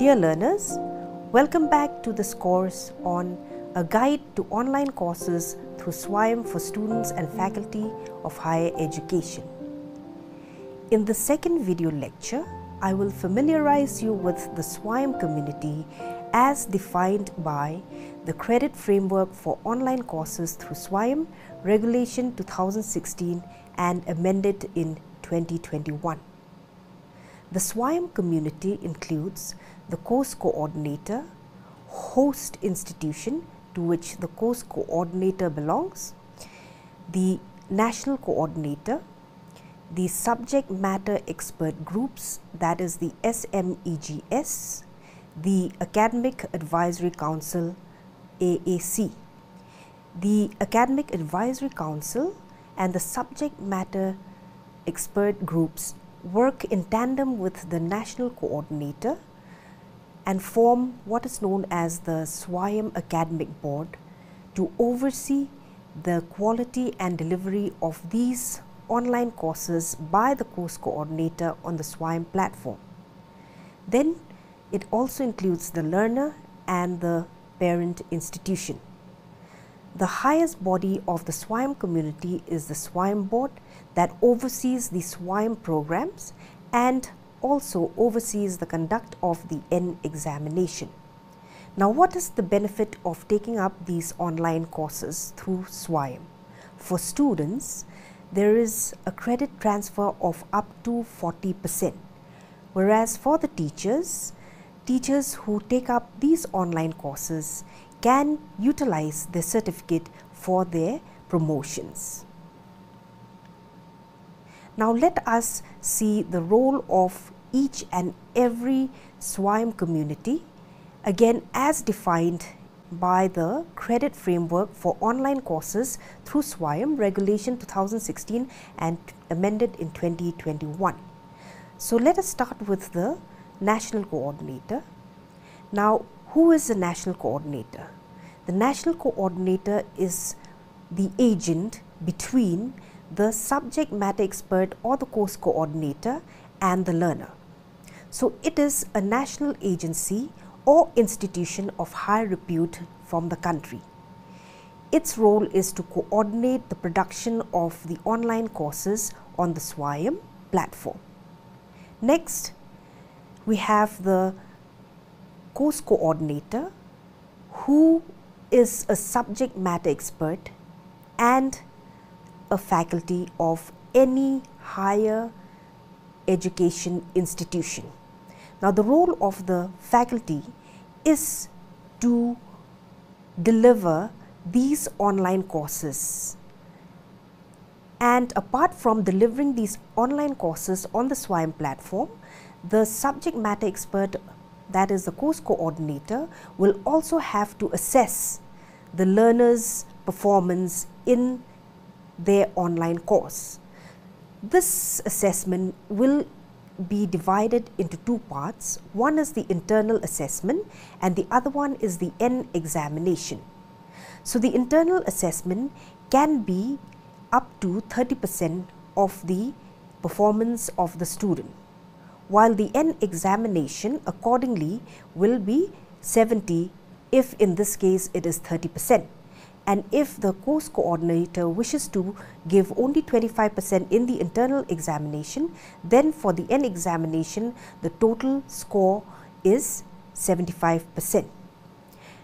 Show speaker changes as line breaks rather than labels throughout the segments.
Dear learners, welcome back to this course on a guide to online courses through SWAYAM for students and faculty of higher education. In the second video lecture, I will familiarize you with the SWAYAM community as defined by the Credit Framework for Online Courses through SWAYAM Regulation 2016 and amended in 2021. The SWAYAM community includes the course coordinator, host institution to which the course coordinator belongs, the national coordinator, the subject matter expert groups that is the SMEGS, the Academic Advisory Council AAC. The Academic Advisory Council and the subject matter expert groups work in tandem with the national coordinator and form what is known as the SWAYAM Academic Board to oversee the quality and delivery of these online courses by the course coordinator on the SWAYAM platform. Then it also includes the learner and the parent institution. The highest body of the SWAYAM community is the SWAYAM board that oversees the SWAYAM programs and also oversees the conduct of the N examination. Now what is the benefit of taking up these online courses through SWAYAM? For students, there is a credit transfer of up to 40%, whereas for the teachers, teachers who take up these online courses can utilize the certificate for their promotions. Now let us see the role of each and every SWAYAM community again as defined by the credit framework for online courses through SWAYAM regulation 2016 and amended in 2021. So let us start with the national coordinator. Now who is the national coordinator? The national coordinator is the agent between the subject matter expert or the course coordinator and the learner. So it is a national agency or institution of high repute from the country. Its role is to coordinate the production of the online courses on the SWAYAM platform. Next, we have the course coordinator who is a subject matter expert and a faculty of any higher education institution. Now, the role of the faculty is to deliver these online courses. And apart from delivering these online courses on the SWAYAM platform, the subject matter expert that is the course coordinator will also have to assess the learner's performance in their online course. This assessment will be divided into two parts. One is the internal assessment and the other one is the N examination. So, the internal assessment can be up to 30 percent of the performance of the student, while the N examination accordingly will be 70 if in this case it is 30 percent and if the course coordinator wishes to give only 25% in the internal examination, then for the N examination, the total score is 75%.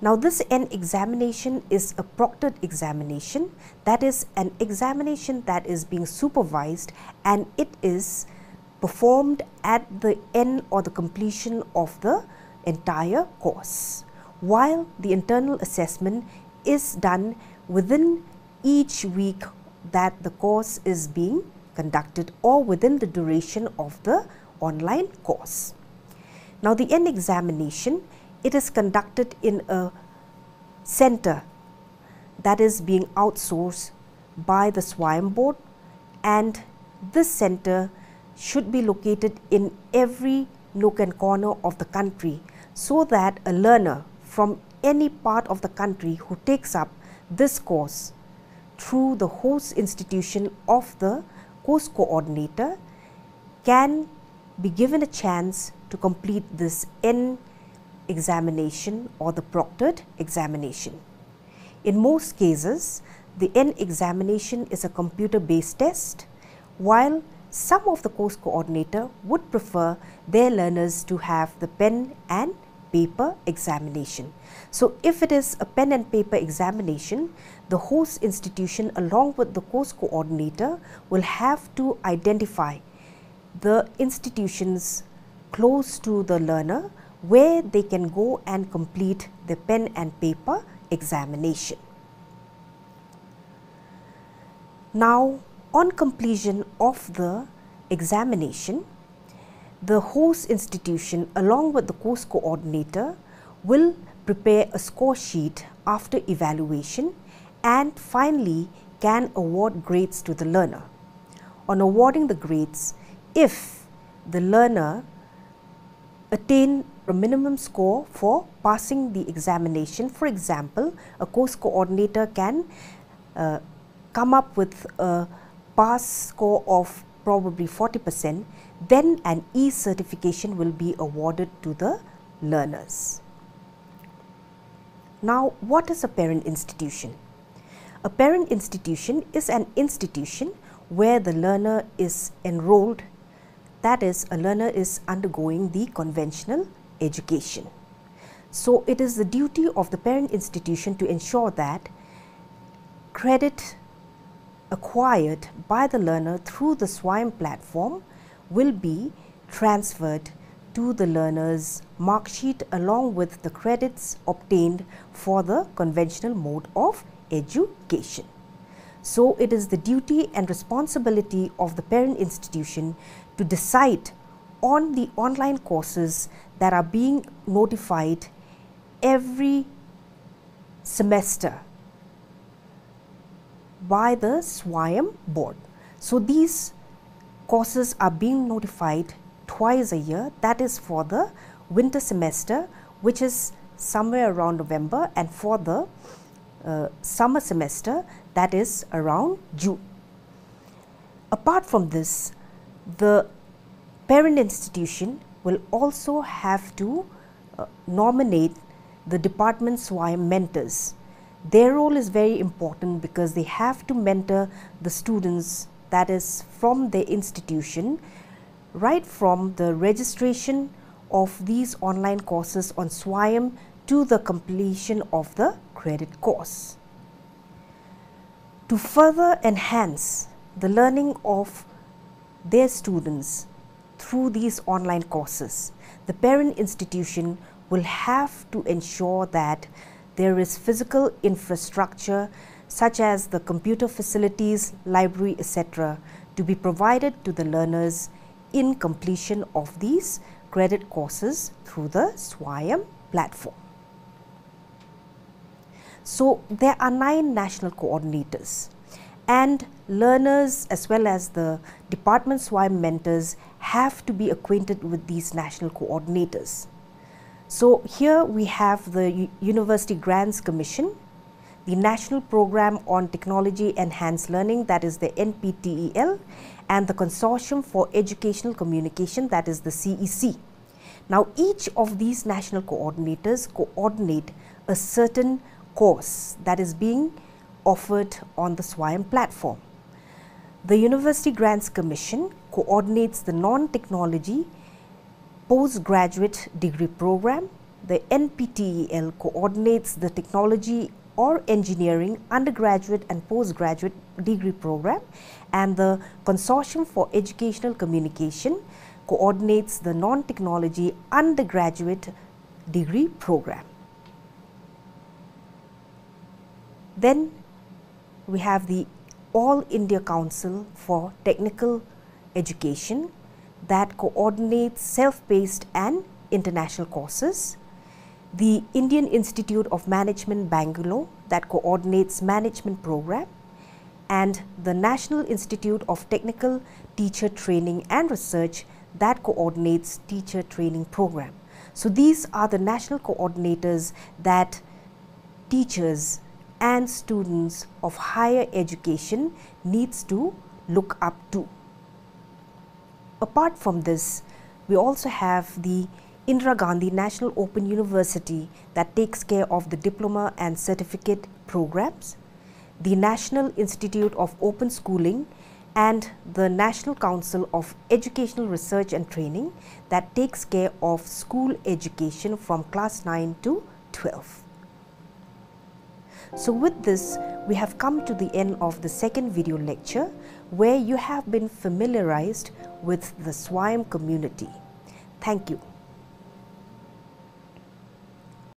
Now, this N examination is a proctored examination, that is an examination that is being supervised and it is performed at the end or the completion of the entire course, while the internal assessment is done within each week that the course is being conducted or within the duration of the online course. Now, the N examination, it is conducted in a center that is being outsourced by the SWAYAM board and this center should be located in every nook and corner of the country so that a learner from any part of the country who takes up this course through the host institution of the course coordinator can be given a chance to complete this N examination or the proctored examination. In most cases, the N examination is a computer based test, while some of the course coordinator would prefer their learners to have the pen and paper examination. So, if it is a pen and paper examination, the host institution along with the course coordinator will have to identify the institutions close to the learner where they can go and complete the pen and paper examination. Now, on completion of the examination, the host institution along with the course coordinator will prepare a score sheet after evaluation and finally can award grades to the learner. On awarding the grades, if the learner attain a minimum score for passing the examination, for example, a course coordinator can uh, come up with a pass score of probably 40 percent, then an e-certification will be awarded to the learners. Now, what is a parent institution? A parent institution is an institution where the learner is enrolled, that is, a learner is undergoing the conventional education. So, it is the duty of the parent institution to ensure that credit acquired by the learner through the SWAYAM platform will be transferred to the learner's mark sheet along with the credits obtained for the conventional mode of education. So, it is the duty and responsibility of the parent institution to decide on the online courses that are being notified every semester by the SWAYAM board. So, these courses are being notified twice a year that is for the winter semester which is somewhere around November and for the uh, summer semester that is around June. Apart from this, the parent institution will also have to uh, nominate the department SWAYAM mentors. Their role is very important because they have to mentor the students that is from the institution right from the registration of these online courses on SWAYAM to the completion of the credit course. To further enhance the learning of their students through these online courses, the parent institution will have to ensure that there is physical infrastructure such as the computer facilities, library, etc., to be provided to the learners in completion of these credit courses through the SWAYAM platform. So, there are nine national coordinators and learners as well as the department SWAYAM mentors have to be acquainted with these national coordinators. So, here we have the U University Grants Commission the National Program on Technology Enhanced Learning that is the NPTEL and the Consortium for Educational Communication that is the CEC. Now each of these national coordinators coordinate a certain course that is being offered on the SWAYAM platform. The University Grants Commission coordinates the non-technology postgraduate degree program. The NPTEL coordinates the technology or engineering undergraduate and postgraduate degree program and the Consortium for Educational Communication coordinates the non-technology undergraduate degree program. Then we have the All India Council for Technical Education that coordinates self-paced and international courses the Indian Institute of Management Bangalore that coordinates management program and the National Institute of Technical Teacher Training and Research that coordinates teacher training program. So these are the national coordinators that teachers and students of higher education needs to look up to. Apart from this, we also have the Indira Gandhi National Open University that takes care of the diploma and certificate programs, the National Institute of Open Schooling and the National Council of Educational Research and Training that takes care of school education from class 9 to 12. So with this, we have come to the end of the second video lecture where you have been familiarized with the SWAYAM community. Thank you.